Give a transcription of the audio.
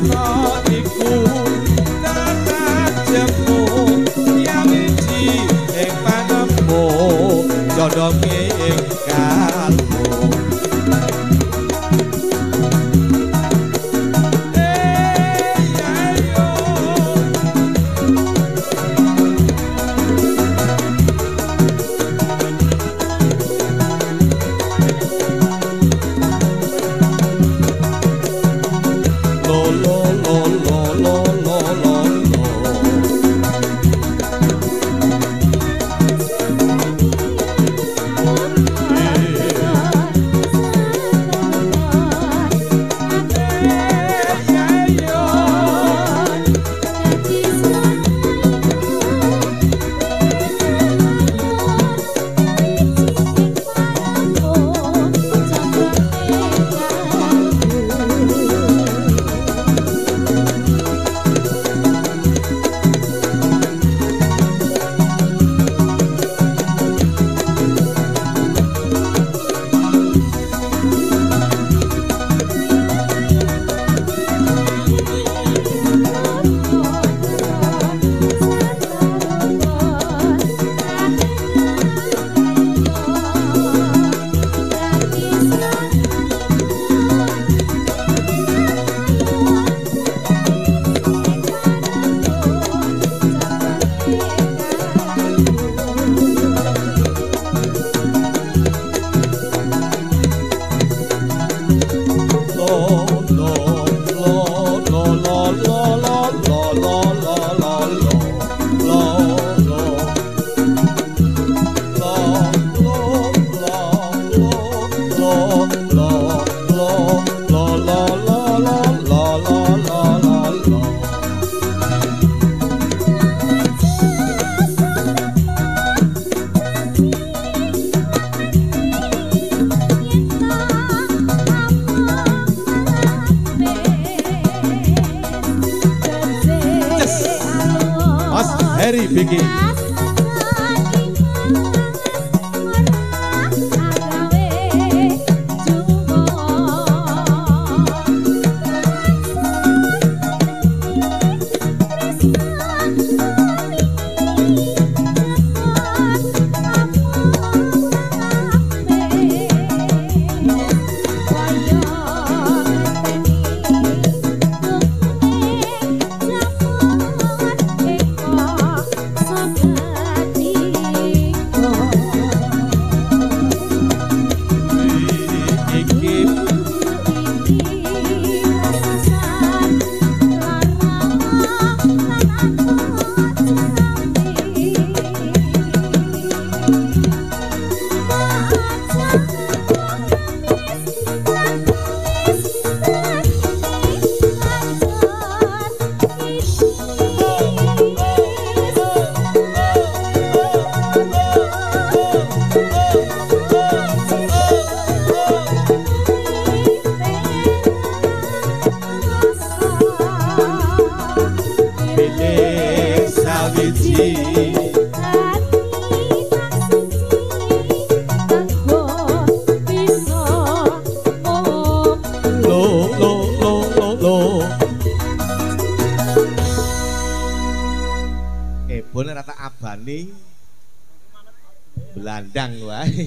not equal aqui. Abane belandang wae.